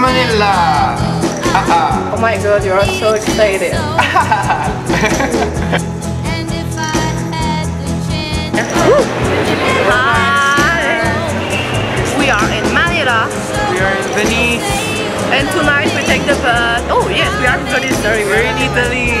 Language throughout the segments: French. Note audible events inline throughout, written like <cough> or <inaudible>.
Manila. Ah, ah. Oh my god, you are so excited. And if I had the chance, Hi! We are in Manila We are in Venice. and tonight we take the bus. Oh yes, we are in Venice, sorry, we're in Italy.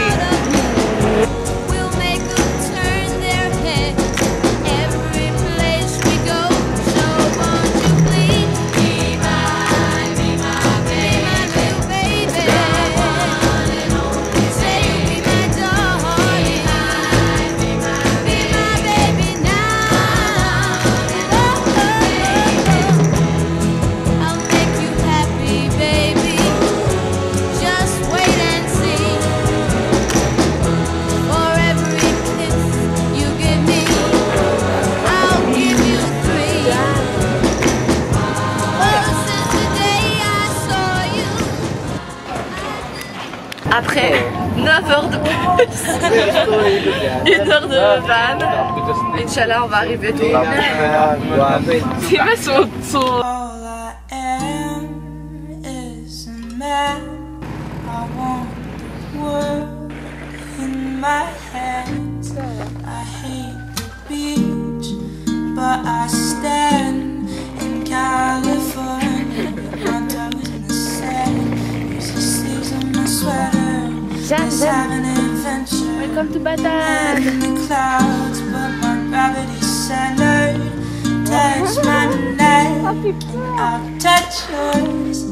Après 9 heures de bus, 1 <laughs> heure de van, Inch'Allah on va arriver tôt. C'est pas son, son... I hate the beach, but I Welcome to Bataan! Head in the clouds, but my gravity's centered. Touch my neck, I'll touch yours.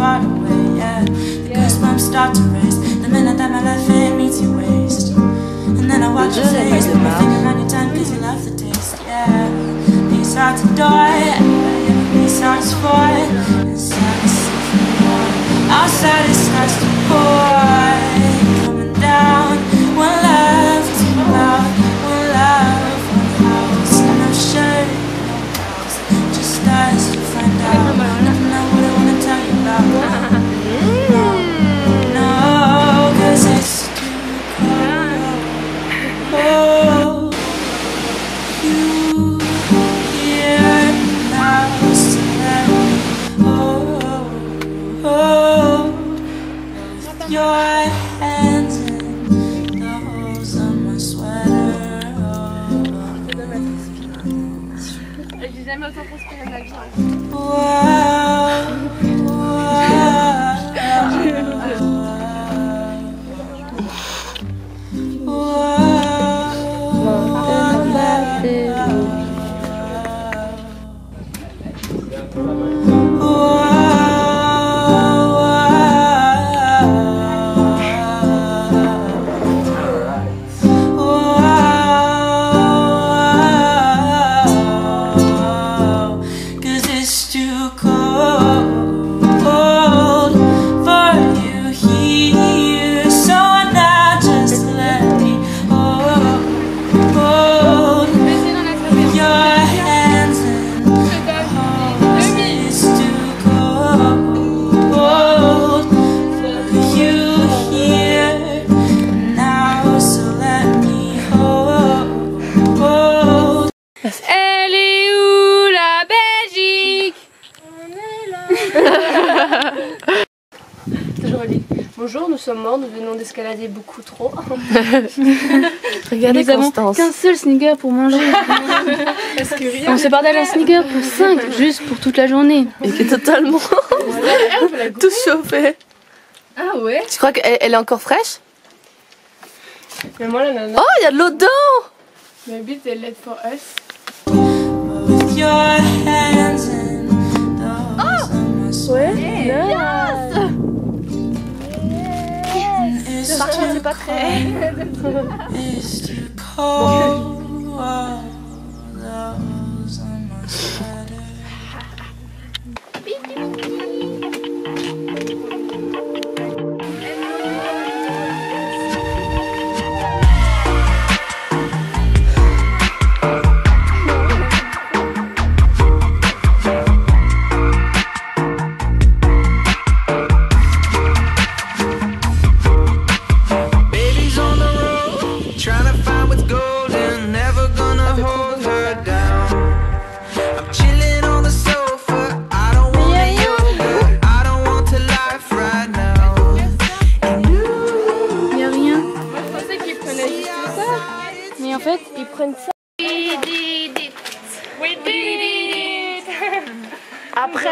Far away. Yeah, the goosebumps start to race the minute that my left hand meets your waist. And then I watch your face, put my finger on your tongue 'cause you love the taste. Yeah, these hearts adore, ever these hearts for. Inside is more. Outside it starts to pour, J'ai jamais autant transpiré de ma vie. Wow, Bonjour, nous sommes morts, nous venons d'escalader beaucoup trop. <laughs> Regardez Nous avons Constance. qu'un seul sneaker pour manger. Parce que rien. On se partage un sneaker pour 5, juste pour toute la journée. Elle est totalement <laughs> tout chauffée. Ah ouais Tu crois qu'elle elle est encore fraîche? Mais moi la nana, Oh, il y a de l'eau dedans maybe they for us. your hands in those of my sweat. And c'est pas très. <laughs>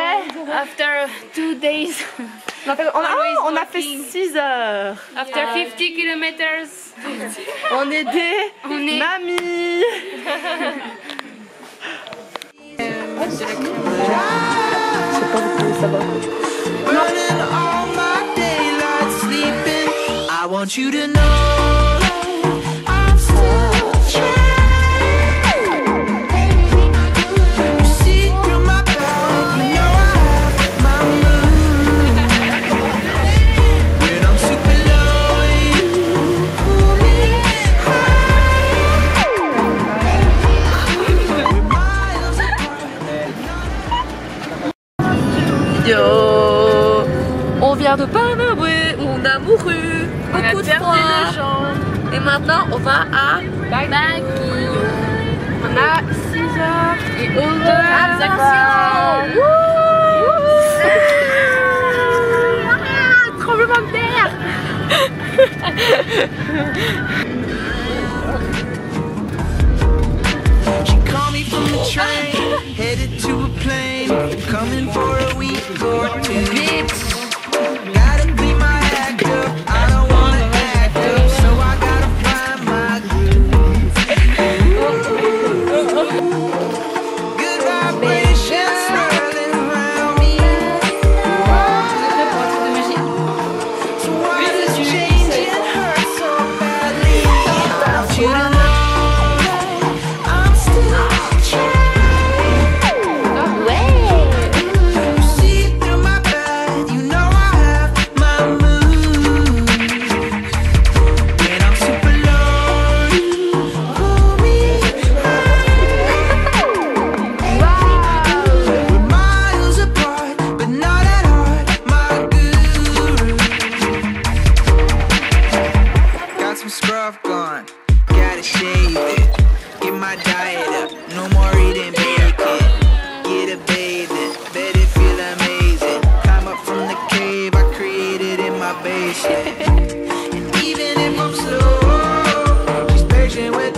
after two days, On a fait, on a- ah, on a fait 6 heures. after 50 kilometers, On est des on est mamies. burning all my daylight sleeping. I want you to know On vient de Panamoué, on a mouru, on a beaucoup de froid. jambes. Et maintenant, on va à Baguio. On a 6 heures Et au revoir. Tremblement de terre She called me from the train, headed to a plane, coming for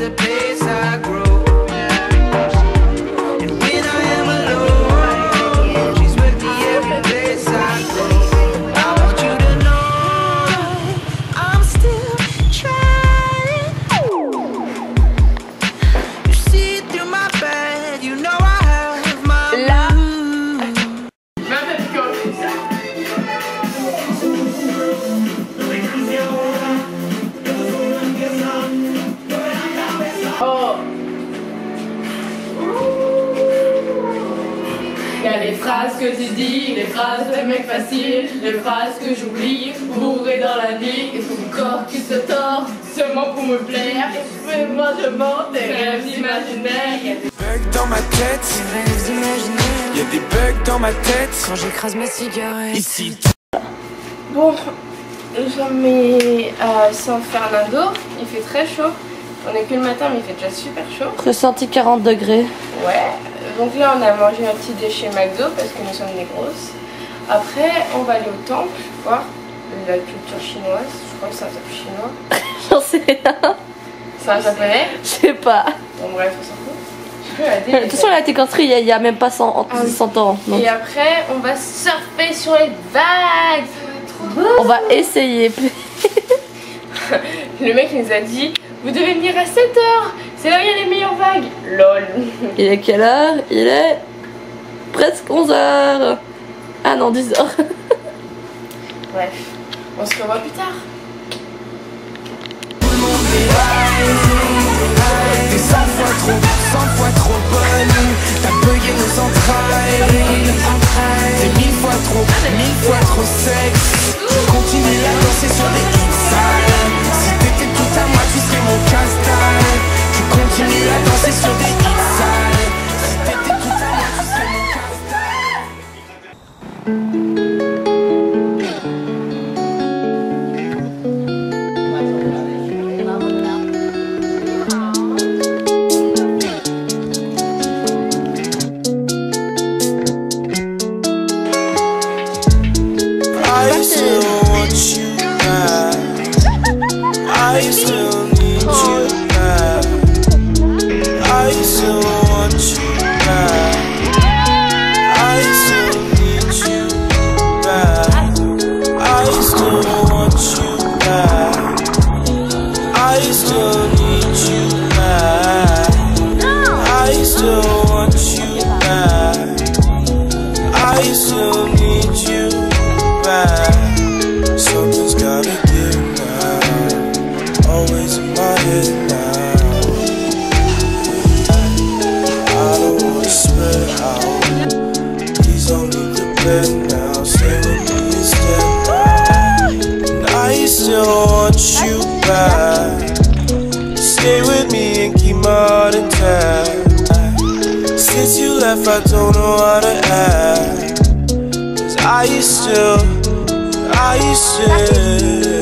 the pace I grow. Phrases de mec facile, les phrases que j'oublie, bourré dans la vie, et ton corps qui se tord, seulement pour me plaire. Fais-moi je mens, tes rêves imaginaires. Il y a des bugs dans ma tête. Il y a des bugs dans ma tête. Quand j'écrase ma cigarette. Ici. Bon, nous sommes mis à San Fernando, il fait très chaud. On est que le matin, mais il fait déjà super chaud. Ressenti 40 degrés. Ouais, donc là on a mangé un petit déchet McDo parce que nous sommes des grosses. Après, on va aller au temple voir la culture chinoise. Je crois que c'est un temple chinois. <laughs> J'en sais rien. C'est un japonais. Je sais pas. Bon, bref, on s'en fout. De toute façon, elle a été construite il y a, même pas 100, Ah oui. 100 ans. Donc, Et après, on va surfer sur les vagues. on va essayer. <laughs> Le mec nous a dit Vous devez venir à 7h C'est là où il y a les meilleures vagues. Lol. Il est quelle heure? Il est presque 11h. Ah non, 10h. Bref, on se revoit plus tard. T'es 100 fois trop, 100 fois trop bonne T'as bugué nos entrailles T'es mille fois trop, mille fois trop sexe Tu continues à danser sur des leave now. Stay with me instead I still want you back. Stay with me and keep my heart intact. Since you left, I don't know how to act. Cause I still. I still